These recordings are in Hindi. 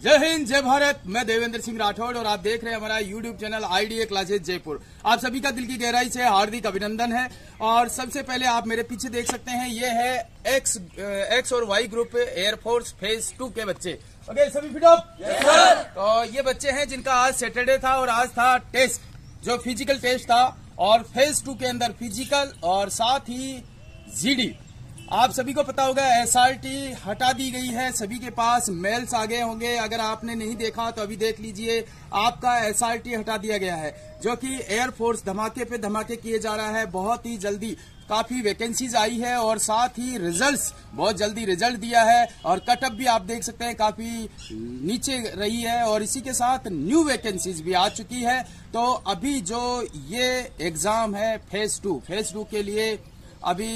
जय हिंद जय भारत। मैं देवेंद्र सिंह राठौड़ और आप देख रहे हैं हमारा YouTube channel IDA classes Jaipur. आप सभी का दिल की गहराई से हार्दिक अभिनंदन है और सबसे पहले आप मेरे पीछे देख सकते हैं ये है एक्स एक्स और Y group Air Force phase two के बच्चे। ओके सभी फिटो तो ये बच्चे हैं जिनका आज सैटरडे था और आज था टेस्ट जो फ़िज़िकल टेस्ट था और फ़ेज़ टू के अंदर फ़िज़िकल और साथ ही जीडी आप सभी को पता होगा एसआरटी हटा दी गई है। सभी के पास मेल्स आ गए होंगे। अगर आपने नहीं देखा तो अभी देख लीजिए, आपका एसआरटी हटा दिया गया है, जो कि एयरफोर्स धमाके पे धमाके किए जा रहा है। बहुत ही जल्दी काफ़ी वैकेंसीज आई है और साथ ही रिजल्ट्स बहुत जल्दी रिज़ल्ट दिया है और कटअप भी आप देख सकते हैं, काफ़ी नीचे रही है और इसी के साथ न्यू वैकेंसीज भी आ चुकी है। तो अभी जो ये एग्ज़ाम है फ़ेज़ टू फ़ेज़ टू के लिए अभी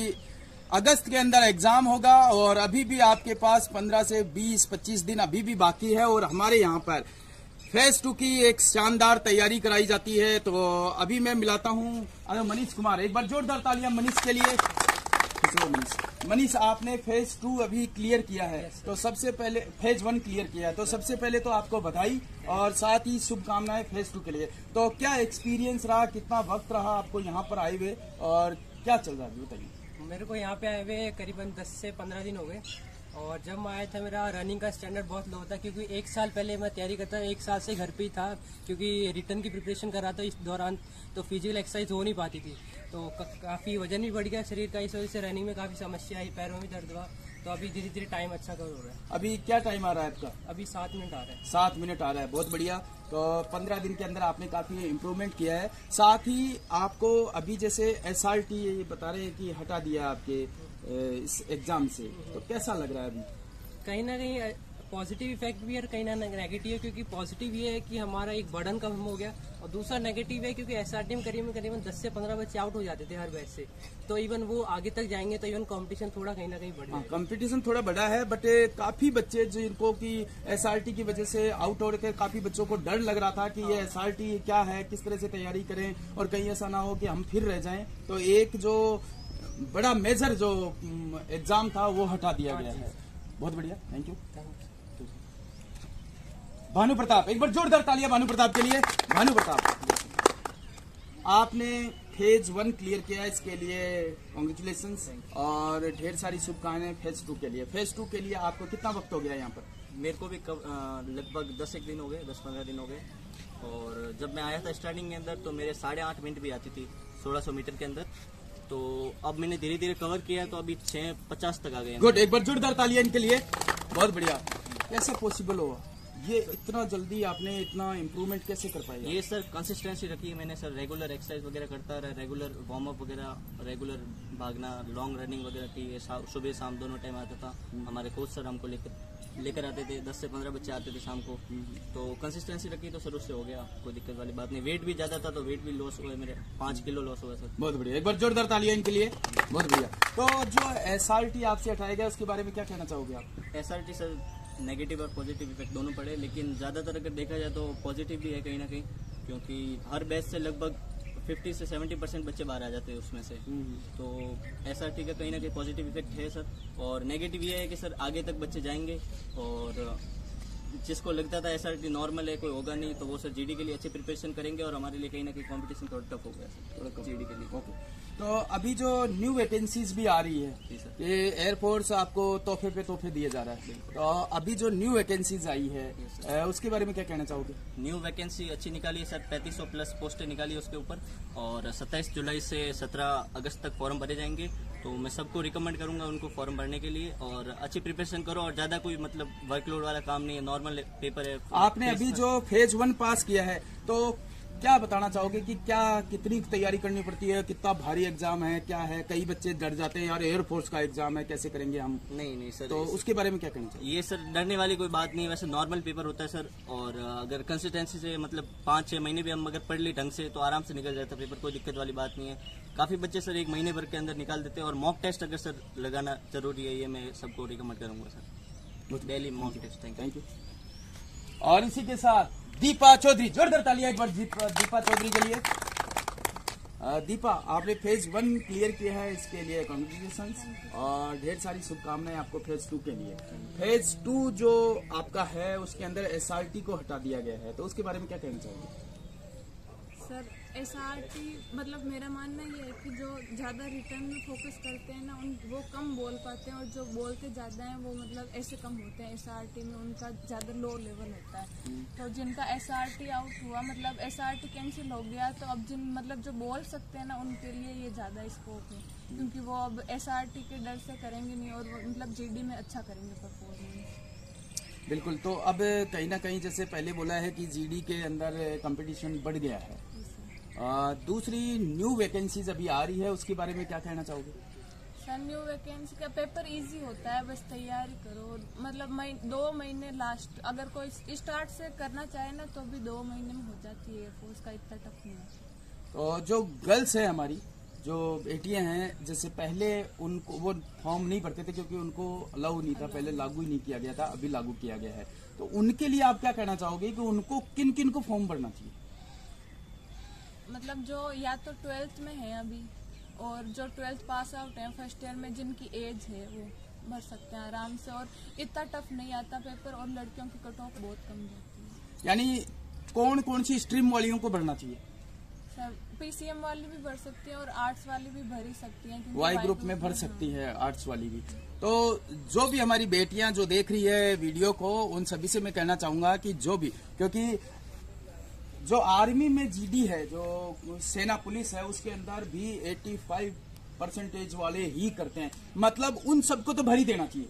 अगस्त के अंदर एग्ज़ाम होगा और अभी भी आपके पास 15 से 20 25 दिन अभी भी बाकी है और हमारे यहाँ पर फ़ेज़ टू की एक शानदार तैयारी कराई जाती है। तो अभी मैं मिलाता हूँ। अरे मनीष कुमार, एक बार जोरदार तालियाँ मनीष के लिए। मनीष मनीष आपने फ़ेज़ टू अभी क्लियर किया है। तो सबसे पहले, फ़ेज़ वन क्लियर किया है। तो सबसे पहले तो आपको बधाई और साथ ही शुभकामनाएँ फ़ेज़ टू के लिए। तो क्या एक्सपीरियंस रहा? कितना वक्त रहा आपको यहाँ पर आए हुए? और क्या चल रहा है? बताइए। मेरे को यहाँ पे आए हुए करीबन 10 से 15 दिन हो गए। और जब मैं आया था, मेरा रनिंग का स्टैंडर्ड बहुत लो था, क्योंकि एक साल पहले मैं तैयारी करता, एक साल से घर पे ही था, क्योंकि रिटर्न की प्रिपरेशन कर रहा था इस दौरान तो फ़िज़िकल एक्सरसाइज हो नहीं पाती थी। तो काफ़ी वज़न भी बढ़ गया, शरीर का, इस वजह से रनिंग में काफ़ी समस्या आई, पैरों में दर्द हुआ। तो अभी धीरे धीरे टाइम अच्छा कर रहा है। अभी क्या टाइम आ रहा है आपका? अभी सात मिनट आ रहा है। सात मिनट आ रहा है बहुत बढ़िया। तो पंद्रह दिन के अंदर आपने काफ़ी इम्प्रूवमेंट किया है। साथ ही आपको अभी जैसे एस आर टी बता रहे हैं कि हटा दिया आपके इस एग्ज़ाम से। तो कैसा लग रहा है अभी? कहीं ना कहीं पॉजिटिव इफ़ेक्ट भी है और कहीं ना नेगेटिव है क्योंकि पॉजिटिव ये है कि हमारा एक बर्डन कम हो गया और दूसरा नेगेटिव है क्योंकि एस आर टी में करीबन करीबन दस से पंद्रह बच्चे आउट हो जाते थे हर बैच से। तो इवन वो आगे तक जाएँगे तो इवन कंपटीशन थोड़ा कहीं ना कहीं बढ़ा कंपटीशन थोड़ा बड़ा है बट काफ़ी बच्चे जिनको की एस की वजह से आउट हो रहे थे काफ़ी बच्चों को डर लग रहा था कि ये एस क्या है किस तरह से तैयारी करें और कहीं ऐसा ना हो कि हम फिर रह जाए। तो एक जो बड़ा मेजर जो एग्ज़ाम था वो हटा दिया गया है। बहुत बढ़िया थैंक यू भानु प्रताप एक बार जोरदार तालियाँ भानु प्रताप के लिए। भानु प्रताप आपने फ़ेज़ वन क्लियर किया इसके लिए। कॉन्ग्रेचुलेशन और ढेर सारी शुभकामनाएँ फ़ेज़ टू के लिए। फ़ेज़ टू के लिए आपको कितना वक्त हो गया यहाँ पर? मेरे को भी लगभग दस एक दिन हो गए दस पंद्रह दिन हो गए। और जब मैं आया था स्टार्टिंग के अंदर तो मेरे साढ़े आठ मिनट भी आती थी सोलह सौ मीटर के अंदर। तो अब मैंने धीरे धीरे कवर किया तो अभी छह पचास तक आ गए गुड एक बार जोरदार तालियाँ इनके लिए। बहुत बढ़िया। कैसे पॉसिबल हुआ? ये इतना जल्दी आपने इतना इम्प्रूवमेंट कैसे कर पाया? ये सर कंसिस्टेंसी रखी है मैंने सर रेगुलर एक्सरसाइज वगैरह करता रहा रेगुलर वार्म अप वगैरह रेगुलर भागना लॉन्ग रनिंग वगैरह की सुबह शाम दोनों टाइम आता था। हमारे कोच सर हमको लेकर लेकर आते थे दस से पंद्रह बच्चे आते थे शाम को। तो कंसिस्टेंसी रखी तो सर उससे हो गया कोई दिक्कत वाली बात नहीं। वेट भी ज़्यादा था तो वेट भी लॉस हुआ मेरे पाँच किलो लॉस हुआ सर। बहुत बढ़िया। एक बार जोरदार तालियाँ इनके लिए। बहुत बढ़िया। तो जो एसआरटी आपसे हटाया गया उसके बारे में क्या कहना चाहोगे आप? एसआरटी सर नेगेटिव और पॉजिटिव इफ़ेक्ट दोनों पड़े लेकिन ज़्यादातर अगर देखा जाए तो पॉजिटिव भी है कहीं ना कहीं क्योंकि हर बैच से लगभग 50 से 70 परसेंट बच्चे बाहर आ जाते हैं उसमें से हम्म। तो ऐसा ठीक है कहीं ना कहीं पॉजिटिव इफ़ेक्ट है सर और नेगेटिव ये है कि सर आगे तक बच्चे जाएँगे और जिसको लगता था एस नॉर्मल है कोई होगा नहीं तो वो सर जीडी के लिए अच्छी प्रिपरेशन करेंगे और हमारे लिए कहीं ना कहीं कॉम्पिटिशन थोड़ा टफ हो गया सर जीडी के लिए। ओके तो अभी जो न्यू वैकेंसीज भी आ रही है ये एयरफोर्स आपको तोहफे पे तोहफे दिए जा रहा है। तो अभी जो न्यू वैकेंसीज आई है उसके बारे में क्या कहना चाहोगे? न्यू वैकेंसी अच्छी निकाली है सर पैंतीस प्लस पोस्टें निकाली है उसके ऊपर और सत्ताईस जुलाई से सत्रह अगस्त तक फॉर्म भरे जाएँगे। तो मैं सबको रिकमेंड करूँगा उनको फॉर्म भरने के लिए और अच्छी प्रिपरेशन करो और ज़्यादा कोई मतलब वर्कलोड वाला काम नहीं है नॉर्मल पेपर है। आपने अभी जो फ़ेज़ वन पास किया है तो क्या बताना चाहोगे कि क्या कितनी तैयारी करनी पड़ती है? कितना भारी एग्ज़ाम है? क्या है? कई बच्चे डर जाते हैं यार एयरफोर्स का एग्ज़ाम है कैसे करेंगे हम? नहीं नहीं सर तो उसके बारे में क्या कहना चाहिए ये सर डरने वाली कोई बात नहीं वैसे नॉर्मल पेपर होता है सर और अगर कंसिस्टेंसी से मतलब पाँच छह महीने भी हम अगर पढ़ ली ढंग से तो आराम से निकल जाता है पेपर कोई दिक्कत वाली बात नहीं है। काफ़ी बच्चे सर एक महीने भर के अंदर निकाल देते हैं और मॉक टेस्ट अगर सर लगाना ज़रूरी है ये मैं सबको रिकमेंड करूँगा sir daily mock test thank you और इसी के साथ दीपा चौधरी, जोरदार तालियाँ एक बार दीपा चौधरी के लिए। दीपा, आपने फ़ेज़ वन क्लियर किया है इसके लिए कॉन्ग्रेचुलेशन और ढेर सारी शुभकामनाएँ आपको फ़ेज़ टू के लिए। फ़ेज़ टू जो आपका है, उसके अंदर एसआरटी को हटा दिया गया है तो उसके बारे में क्या कहना चाहोगे? सर एसआरटी मतलब मेरा मानना ये है कि जो ज़्यादा रिटर्न में फोकस करते हैं ना, उन, वो कम बोल पाते हैं और जो बोलते ज़्यादा हैं, वो मतलब ऐसे कम होते हैं एस में, उनका ज़्यादा लो लेवल होता है। तो जिनका एसआरटी आउट हुआ मतलब एसआरटी कैंसिल हो गया तो अब जिन मतलब जो बोल सकते हैं ना, उनके लिए ये ज़्यादा स्कोप है। क्योंकि वो अब एसआरटी के डर से करेंगे नहीं और वो मतलब जीडी में अच्छा करेंगे परफॉर्मेंस बिल्कुल तो अब कहीं ना कहीं जैसे पहले बोला है कि जीडी के अंदर कंपटीशन बढ़ गया है। दूसरी न्यू वैकेंसीज अभी आ रही है उसके बारे में क्या कहना चाहोगे? सर न्यू वैकेंसी का पेपर इजी होता है बस तैयारी करो। मतलब मही, दो महीने लास्ट अगर कोई स्टार्ट से करना चाहे ना तो भी दो महीने में हो जाती है एयरफोर्स का इतना टफ नहीं है। तो जो गर्ल्स है हमारी जो बेटियाँ हैं जैसे पहले उनको वो फॉर्म नहीं भरते थे क्योंकि उनको अलाउ नहीं था पहले लागू ही नहीं किया गया था अभी लागू किया गया है। तो उनके लिए आप क्या कहना चाहोगे कि उनको किन किन को फॉर्म भरना चाहिए? मतलब जो या तो ट्वेल्थ में है अभी और जो ट्वेल्थ पास आउट है फ़र्स्ट ईयर में जिनकी एज है वो भर सकते हैं आराम से। और इतना टफ नहीं आता पेपर और लड़कियों की कट ऑफ़ बहुत कम जाती है। यानी कौन कौन सी स्ट्रीम वालियों को भरना चाहिए? सर पीसीएम वाली भी भर सकती है और आर्ट्स वाली भी भर ही सकती है वाई ग्रुप में भर हाँ। सकती है आर्ट्स वाली भी। तो जो भी हमारी बेटियाँ जो देख रही है वीडियो को उन सभी से मैं कहना चाहूँगा कि जो भी क्योंकि जो आर्मी में जीडी है जो सेना पुलिस है उसके अंदर भी 85 परसेंटेज वाले ही करते हैं। मतलब उन सबको तो भरी देना चाहिए।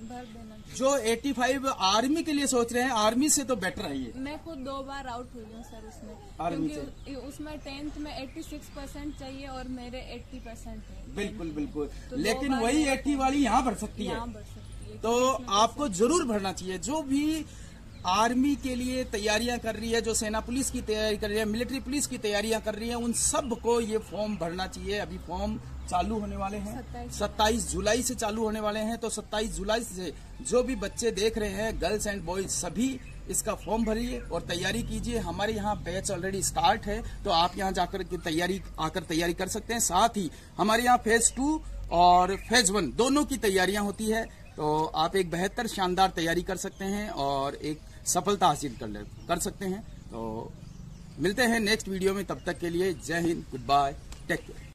जो 85 आर्मी के लिए सोच रहे हैं आर्मी से तो बेटर है ये। मैं खुद दो बार आउट हुई हूँ सर उसमें। आर्मी क्योंकि उसमें टेंथ में 86 परसेंट चाहिए और मेरे 80 परसेंट बिल्कुल बिल्कुल। तो लेकिन वही मेरा 80 वाली यहाँ भर सकती है। तो आपको ज़रूर भरना चाहिए। जो भी आर्मी के लिए तैयारियाँ कर रही है जो सेना पुलिस की तैयारी कर रही है मिलिट्री पुलिस की तैयारियाँ कर रही है उन सबको ये फॉर्म भरना चाहिए। अभी फॉर्म चालू होने वाले हैं। 27 27 जुलाई से चालू होने वाले हैं तो 27 जुलाई से जो भी बच्चे देख रहे हैं गर्ल्स एंड बॉयज़ सभी इसका फॉर्म भरिए और तैयारी कीजिए। हमारे यहाँ बैच ऑलरेडी स्टार्ट है तो आप यहाँ जाकर के तैयारी आकर तैयारी कर सकते हैं। साथ ही हमारे यहाँ फ़ेज़ टू और फ़ेज़ वन दोनों की तैयारियाँ होती है तो आप एक बेहतर शानदार तैयारी कर सकते हैं और एक सफलता हासिल कर ले, कर सकते हैं। तो मिलते हैं नेक्स्ट वीडियो में, तब तक के लिए जय Hind, goodbye, take care.